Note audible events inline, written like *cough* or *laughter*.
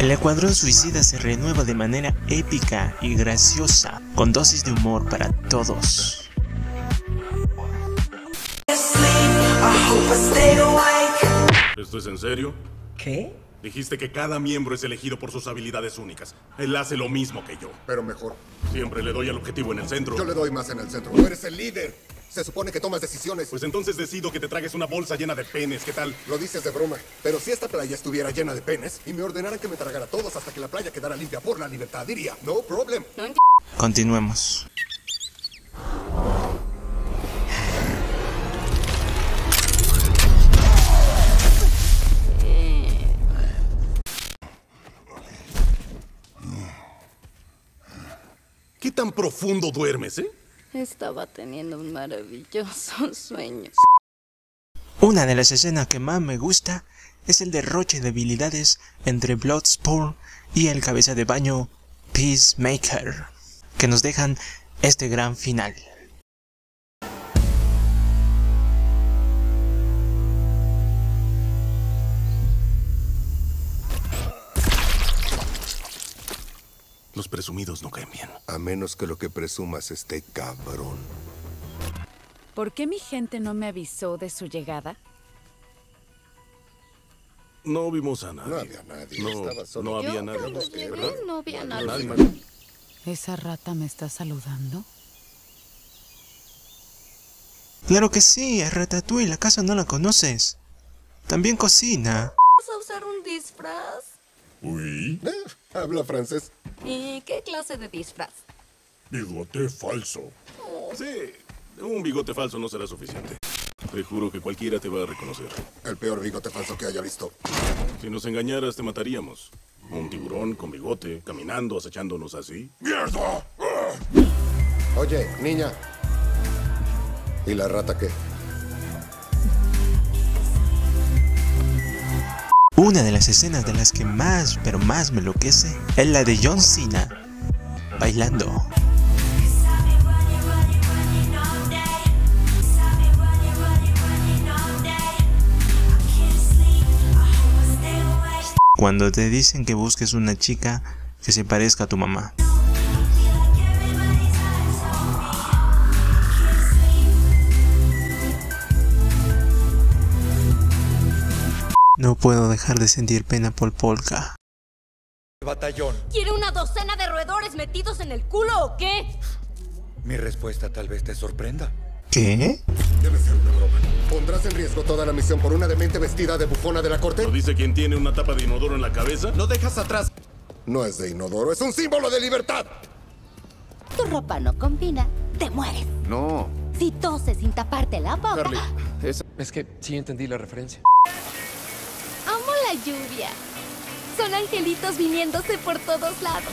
El Escuadrón Suicida se renueva de manera épica y graciosa, con dosis de humor para todos. ¿Esto es en serio? ¿Qué? Dijiste que cada miembro es elegido por sus habilidades únicas. Él hace lo mismo que yo. Pero mejor. Siempre le doy al objetivo en el centro. Yo le doy más en el centro. Tú eres el líder. Se supone que tomas decisiones. Pues entonces decido que te tragues una bolsa llena de penes. ¿Qué tal? Lo dices de broma. Pero si esta playa estuviera llena de penes y me ordenaran que me tragara todos hasta que la playa quedara limpia por la libertad, diría, no problem. Continuemos. ¿Qué tan profundo duermes, eh? Estaba teniendo un maravilloso *laughs* sueño. Una de las escenas que más me gusta es el derroche de habilidades entre Bloodsport y el cabeza de baño Peacemaker, que nos dejan este gran final. Los presumidos no caen bien. A menos que lo que presumas esté cabrón. ¿Por qué mi gente no me avisó de su llegada? No vimos a nadie. No había nadie. No, Estaba solo. no había nadie. cuando llegué no había nadie. Nadie. ¿Esa rata me está saludando? Claro que sí, es Ratatouille, la casa no la conoces. También cocina. ¿Vas a usar un disfraz? Uy, Eh, habla francés. ¿Y qué clase de disfraz? bigote falso. Sí, un bigote falso no será suficiente. Te juro que cualquiera te va a reconocer. El peor bigote falso que haya visto. Si nos engañaras, te mataríamos. Un tiburón con bigote, caminando, acechándonos así. ¡Mierda! Oye, niña. ¿Y la rata qué? Una de las escenas de las que más, pero más me enloquece es la de John Cena bailando. Cuando te dicen que busques una chica que se parezca a tu mamá. No puedo dejar de sentir pena por Polka. Batallón. ¿Quiere una docena de roedores metidos en el culo o qué? Mi respuesta tal vez te sorprenda. ¿Qué? Debe ser una broma. ¿Pondrás en riesgo toda la misión por una demente vestida de bufona de la corte? ¿Lo dice quien tiene una tapa de inodoro en la cabeza? No dejas atrás. No es de inodoro, es un símbolo de libertad. Tu ropa no combina, te mueres. No. Si toses sin taparte la boca. Carly, es... es que sí entendí la referencia. La lluvia. Son angelitos viniéndose por todos lados.